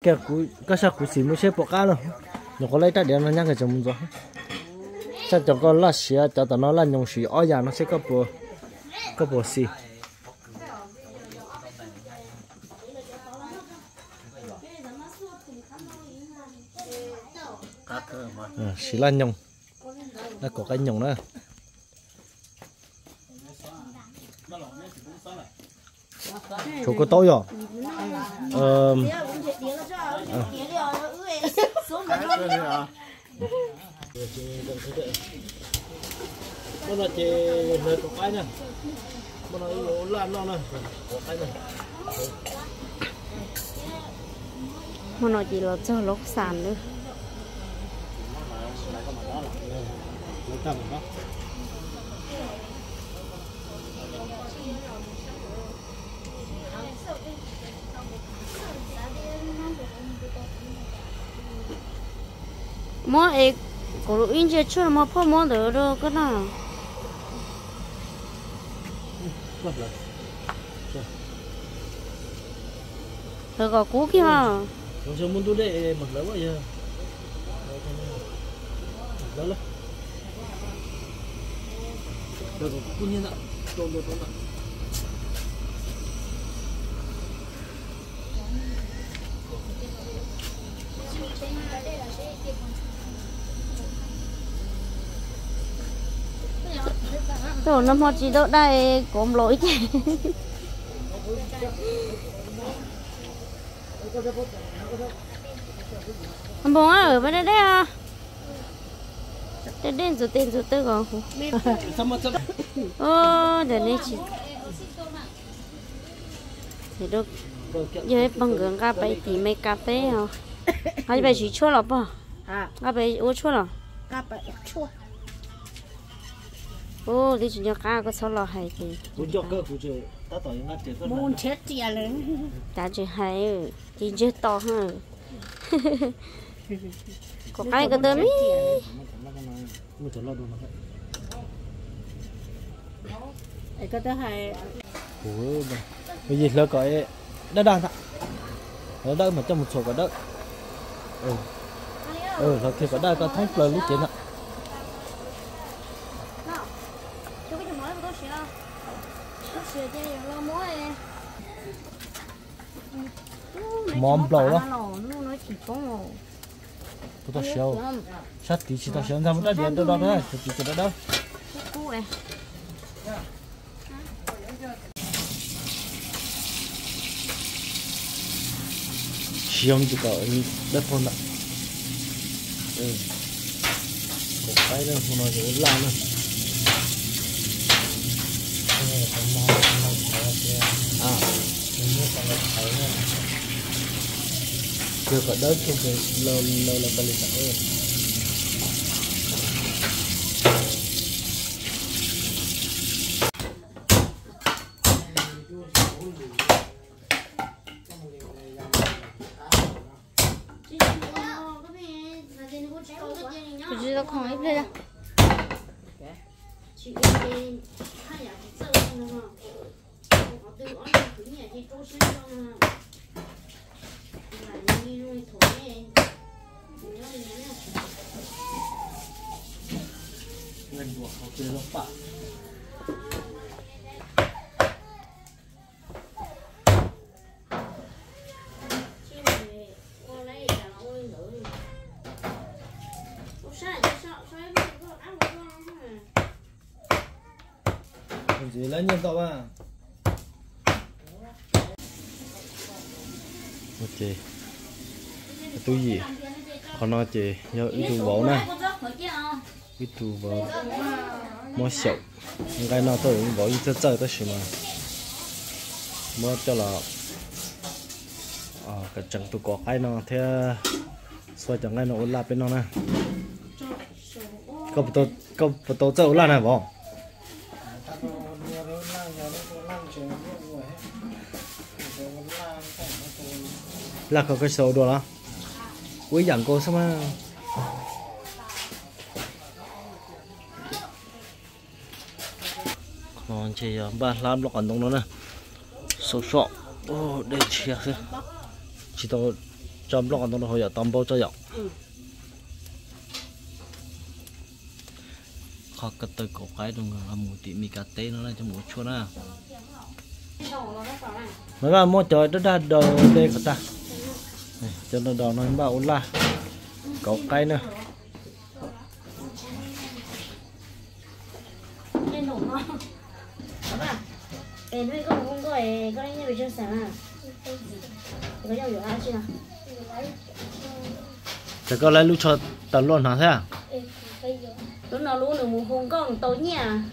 cái cú cái sao cú xí mới xếp bỏ cá luôn nó có lấy trái điện nó nhang cái chồng rồi. Chắc cho con là xía cho tao nó là nhung xí ở nhà nó sẽ có bộ có bộ xí à, xí là nhung nó có cái nhung nữa. Chỗ có tối rồi ờ Mana chị nơi có cái nè Mana yếu lan nó nè Có cái nè mà nó chỉ là cho lốc sàn nữa. Lấy tầm đó mua ấy cổ lũ in chưa chưa mà phô mua được đâu cái nào Mất rồi rồi có cú kia mà Không sao muốn tôi để mặc lớn bây giờ. Đó là Được rồi, cũng như vậy Trộn đồ trộn ạ rồi nó mà chỉ đỡ đây cũng lỗi chứ Anh bố ở bên đây đấy à? Đây đây rồi tên rồi tên còn mà sao Ô, để đây chị. Thì được giờ bằng gừng cà bay thì mấy cà phê à? Hay bay chỉ chua lắm à? Cà bay ô chua lắm các bạn chua ô đi chỉ cho cá có số lò hay cơ Ta ngắt muốn chết thì lớn. Đã chỉ hay thì chưa to ha. Có cái cái tớ mi Một chỗ lo đồ nó Ủa Bây giờ là cái Đất đàn ạ. Ở đây mà trong một số cái đất. Ừ. Ừ là thì có đây có thông lời lúc chiến ạ Mom blow đó. nó chỉ có một. Tôi tao xéo Sát tí chỉ tao xéo ra một đất điện tôi đó đấy Tôi chỉ cho đó đâu. Cú này Xiông chỉ có đất thôi ạ. Ừ. Có cái nữa mà nói làm nữa À Chưa có đất không phải lâu lâu là cái lịch 실력은 그냥 이름이 더해 운영이면那你给我好，接着放。Nó Ok túi gì? Còn nó chê nhớ ý tu bố nè. Ý tu bố Mua sầu Cái nó tôi cũng bỏ ý chơi chơi tới mà. Mua cho là à cái chẳng tôi có cái nó thế Xoay chẳng cái nó ổn lại bên nó nè. Cậu tôi cậu tôi chơi ổn lại này bỏ là có cái số đồ đó. Quý dẫn cô sao mà còn chỉ ờ, ba làm nó còn đông đó nè. Số sọ. Ô đây chia thế chỉ tôi chăm lo nó hồi giờ tâm bao cho dọc khó cái tới cổ cái đồng là mù tị mì cà tê nó là cho một chua nè, mấy bạn mua trời đất đa đồ đây cả ta. Này, cho nó đồ nó bảo là cổ cái nữa nổ nó. Nuôi con không có ấy như bây giờ sáng à. Có nhau อยู่ ai chưa chỉ có lấy lúc cho tận luôn hả thế à Lúc nào lúc nữa một hôm con tối nhà.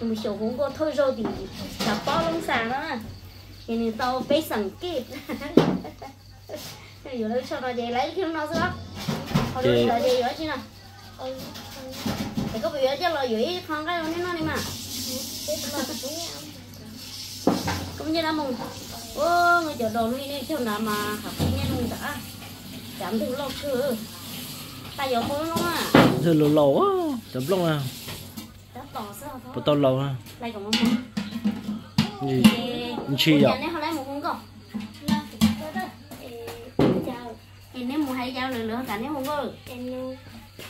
Một số hôm con thôi rồi thì chả bao lông sáng đó nè. Thì tao bé sẵn kịp. Rồi lúc cho nó về lấy khi nó. Họ đưa là về rồi chứ nào. Thì có bị cho là dưới không? Cái nó đi mà. cũng như là mùng. Ô người chỗ đồ nuôi nên chỗ nào mà học sinh nhân mùng đã. Giảm từ lâu chưa? Ta giờ muốn luôn à giờ lâu lâu á chấm lông à. Bắt tao lâu à. Lại còn một gì? Chi vậy hay giao nữa nữa cả nếu không có em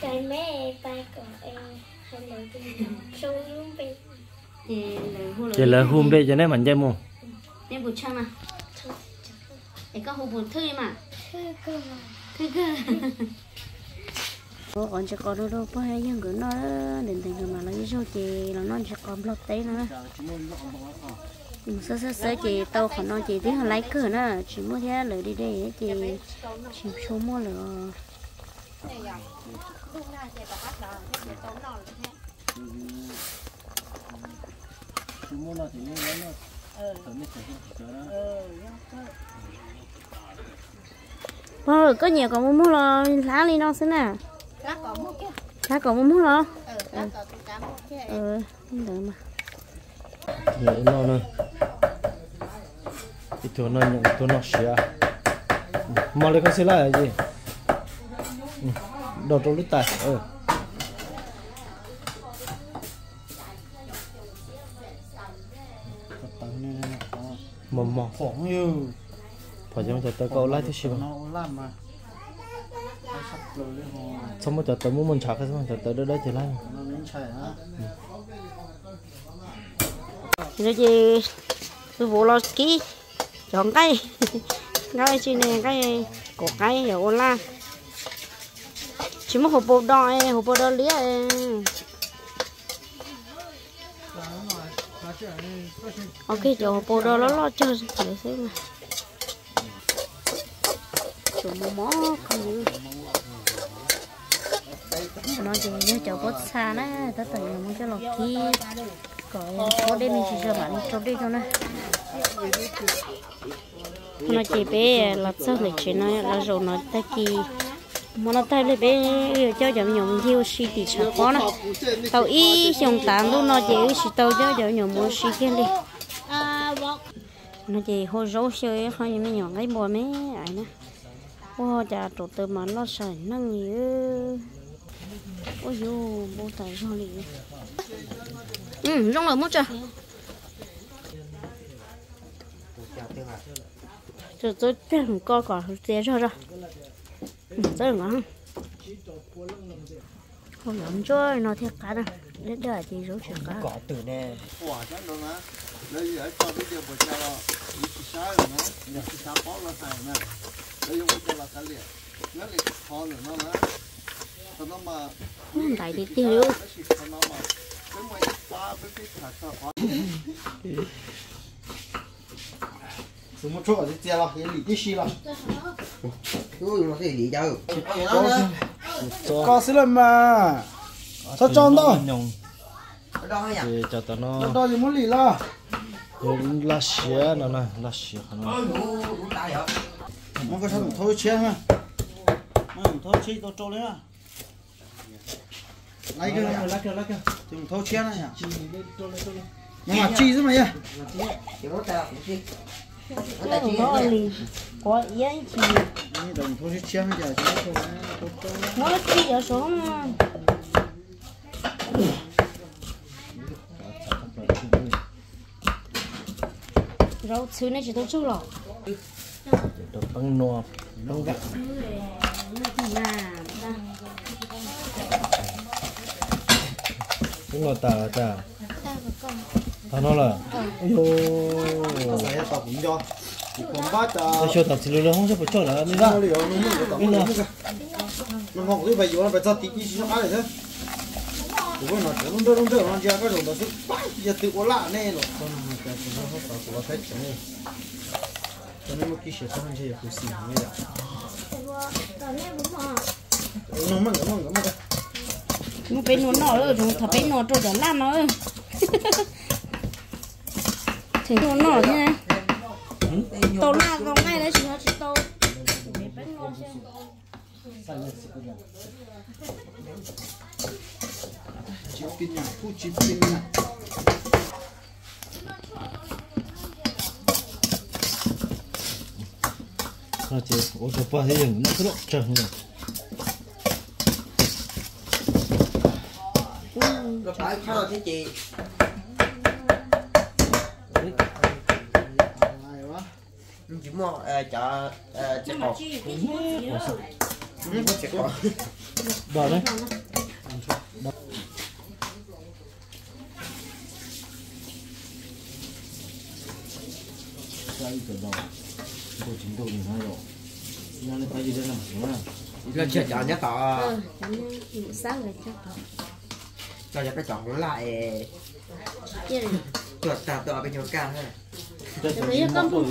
cái mẹ ba của em hay là cái sâu luôn về thì là hô chỉ là hôm đây cho nên mình chơi mù nên bụt chăng à? Để có hồ bụt thư mà. Thư cơ thư cơ. Ủa, còn sẽ có đâu đâu có hay nhưng cứ nó đến từ mà lấy số chị là nó sẽ có block tế nữa sơ sơ sơ chị tao khỏi nó chị tiếng lấy cửa nữa chỉ mua thế lời đi đây chị chỉ số mua lửa. Ờ, có nhiều còn muốn mua lo lá đi nó xin nè. Lá còn mua kia lá còn muốn mua lo ừ lá còn mua kia ờ không được mà. Vậy nó nữa cái chỗ nó những chỗ nó xỉa Mà lấy con xe lại là gì Ừ, Đồ trâu lít tài Ừ mồm mồm, phỏng như Phải cho cho tới câu lại thì xíu mà tao sắp rồi đấy hồ Xong mà cho tới muốn mình chạc cái xong cho tới đó đó chỉ lại nó đến rồi chị tôi vô lo kỹ chọn cây. Cái chi này cái cổ cái hiểu ô la chỉ một hộp bột đỏ ấy, hộp bột đỏ lía ấy. ok chỗ hộp bột đỏ nó lo chờ để xem mà chỗ mò mó không nó chỉ như chỗ bớt xa nè tất cả những muốn cho lọc ký có chỗ mình chỉ cho bạn cho đi cho nè nó chỉ bé là sao để chỉ nói, là rồi nó ta kỳ. Mà nó tay lại bé cho chồng nhộng thiêu xí thì chẳng có nè tàu y xong tán luôn, nó chỉ xí tàu cho chồng nhộng mua si kia đi nó chỉ hô rau chơi, không như mấy nhộng cái bò mấy ấy nè ô cha tổ tư mà nó sợi năng nhiều ôi dù bố tài sao đi ừ rong là mất chưa? Rồi tôi chẳng coi quả té ra ra rất là ngon không? Lắm cho nó thiệt cá nè để đợi thì rau chuyện cá. Cỏ từ nè. Quả chắc đâu mà. Lấy ở cho cái điều của cha lo ý chỉ sai rồi nó nhà chỉ sao bó là sai nè. Lấy dùng cho là cái liền. Nó liền khó rồi nó mà cho nó mà tại đi tiêu. nó chỉ cho nó mà. Cái mấy qua với cái thả thả khó 什么错就接了，也理必须了。tôi nó sẽ lý đâu cho có xí lần mà sao cho nó nhộng ở đó hay à thì cho tao nó đó thì muốn lì lo lá xỉa nó nè lá xỉa nó đủ đủ tay hả nó có sao thôi chia mà mà thôi chia tôi trâu lên à lấy cái này lấy cái lấy cái thì mình thôi chia này nhá nhưng mà chi chứ mà nhá Chi có ý chịthôi chia hay giờ thôi thôi nó chỉ ở số mà rau xứ này chỉ tôi chút lọ được băng nọ không vậy cũng là tà tà tao nói là yo cái này tao cũng cho. Còn ba ta tôi cho tập xin lỗi không sẽ cho là đi ra. Ra liệu nó nó tao nó nó không cái vậy rồi phải cho tí tí cho cái này thế. Ủa nó nó nó nó nó ra cái đồ nó sẽ bắt giờ tự có lạ nè nó. Con nó cái nó nó tao cũng phải chấm này cho nên một cái sự thằng chơi cũng xì như vậy nó mang nó mang nó mang nó bên nó nọ ở trong thằng bên nó trôi trở lan nó ơi. thì nó nọ thế này. Tàu la vào ngay đấy chỉ nó chỉ tàu bên nó xem chip pin này phụ chip pin này nó chỉ ô tô qua thế nhưng nó cứ lộ trời như Rồi phải khá là thế chị. hay quá chỉ mua ờ, chợ ờ, chợ cỏ chợ cỏ đỏ đấy cái cái đó tôi chính tôi mình hay rồi nó lên tay đi đây. làm gì nữa là chợ chợ nhá tỏ ờ sáng rồi chắc tàu cho cái chọn lại. Tuột tạt tọa bên nhau ca ha Tôi con rồi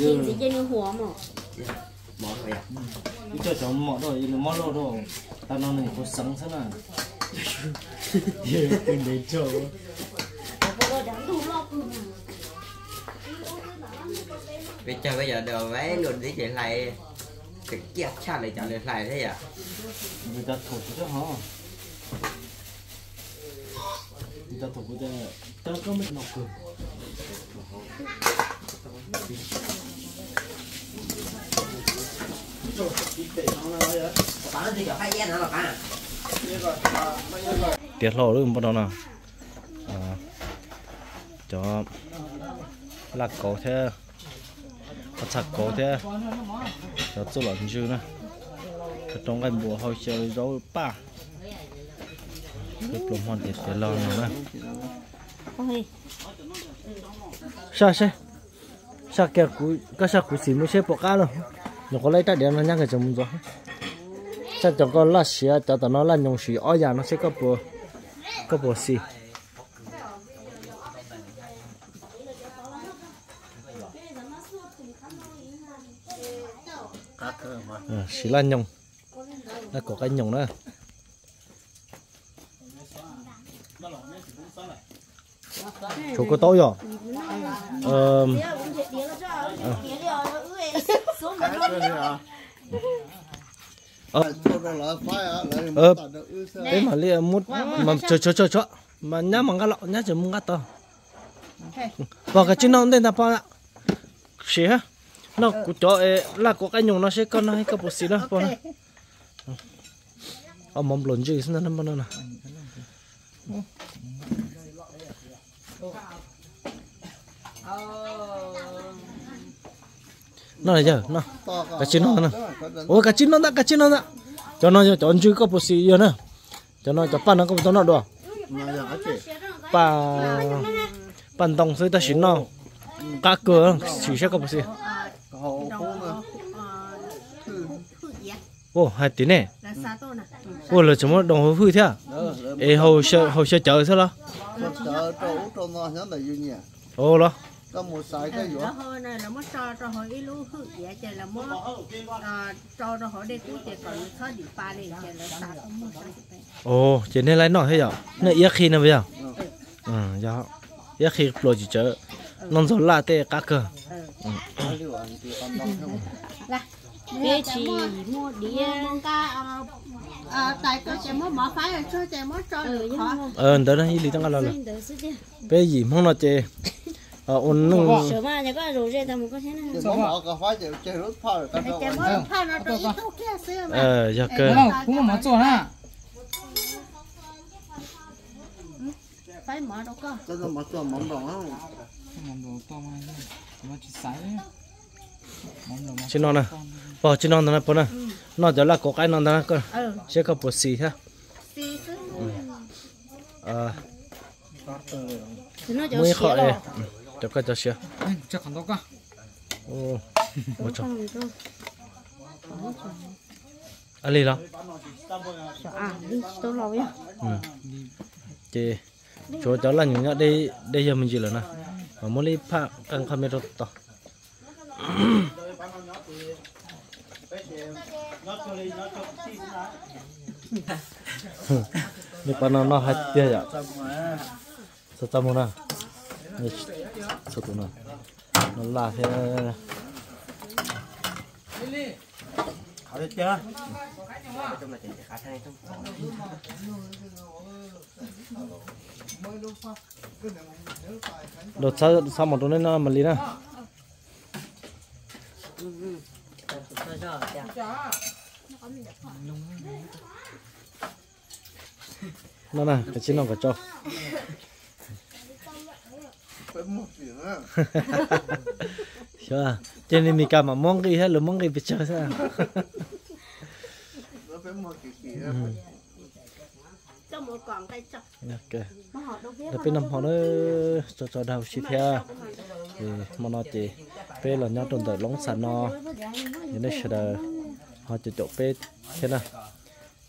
mỏ rồi mỏ rồi có giờ bây giờ đồ vé luôn đi chạy lại cái kia cha lại trả lại lại thế à người ta thủ chứ hả người ta thủ cái tao có biết nọc cười tiết lộ luôn bắt đầu nào? À, cho lạc cổ thế. Bắt sạc cổ thế. Cho tôi lợn dư nữa trong cái bộ hồi chơi dấu ba. Lúc lùm hoàn tiết tiết lộ nữa sao sao? Sao kia cú các sao cú xí mới xếp bộ cá luôn. Nó có lấy tay điện nó nhắc cái chồng rồi chắc cho con lá xía cho tao nó là nhung xí ở nhà nó sẽ có bộ có bộ xí. À, xí là nhung nó có cái nhung nữa chỗ có tối rồi. Ờ ờ. Ờ. mà thế mà lia mút mà chờ chờ chờ chờ. Mà nhá mà ngã lọ, nhá chờ muốn ngắt to vào cái chân nó đến tập ạ? Xí ha nó cũng cho là có cái nhung nó sẽ con nó hay cái bộ xí đó con ờ. ờ Mầm lộn gì xin nó nằm nó nè nó là giờ nó. Cá chín nó nè cả ôi cái chân nó đã, cá chín nó đã. Cho nó, cho ăn chui có bột xì giờ nè? Cho nó, cho pan nó có cho nó được. Mà pa pan tông sới ta chín nó. Cá cửa chỉ sẽ có bột xì. Ô hai tí nè. Ô là chúng nó đồng hồ phui thế à? Ê hầu sợ hầu sợ chờ sao lo? Chờ chỗ chỗ nó nhớ là gì nhỉ ô lo. Có một sai cái gì đó này là mất cho cho hồi ít lú hự vậy? Trời là mất cho cho hồi đây cũng chỉ còn khó đi ba đây trời là sao ô chỉ nên lấy nó thế giờ nó yết khi nào bây giờ? Ừ giờ yết khi lo chỉ chờ non rồi là tê cá cửa liệu bé chỉ mua. đĩa. Ca à tại tôi chỉ mất bỏ phái rồi cho chỉ mất cho được khó ờ đó đó lý tăng là là bé gì mong nó chê? Ờ ôn nung. mà nhà có rồi dây tao một có thế nó bỏ cái phải chịu chơi rút cái chỉ đâu mất phái nó rồi ít tu kia xưa mà. Ờ giờ cơ. cũng màphải mở đâu cơ cho nó mà cho mỏng đồng không chỉ non nè bỏ chỉ non nè bỏ nè nó giờ là có cái non nè cơ ừ. Sẽ có bột xì ha? À. Mới khỏi rồi cho cái cho xia chắc không đâu cả ô một chỗ thôi. đi đâu Sợ à đi tôi lâu nhá chị chỗ cháu là những cái đây đây giờ mình chỉ là nè mà muốn đi pha căng camera to đi pa nó nó hết tiền rồi sao tao muốn à? Sao tụi nó? Nó là thế. 好的 chưa đột sao sao một đôi nó mà lý nè nó nó? Mong cái hết là mong cái bị chơi sao? nó phải một cái kỳ Ừ. cho cái còn cây chọc Ok. mà họ đâu biết Để bên năm họ nó cho cho đầu xí theo. Thì mà nó chỉ bên là nhau trong đời lóng sàn no Thì nó sẽ là họ chỉ chỗ bên thế nào.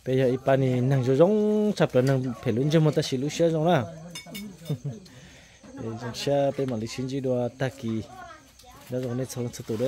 Bây giờ ipan này, nàng cho giống sập rồi nàng phải luôn cho một ta xí lúc xe giống là Để trong bây mà lịch xin chỉ đùa ta kỳ. Đó rồi, nên sống sự tụ đó.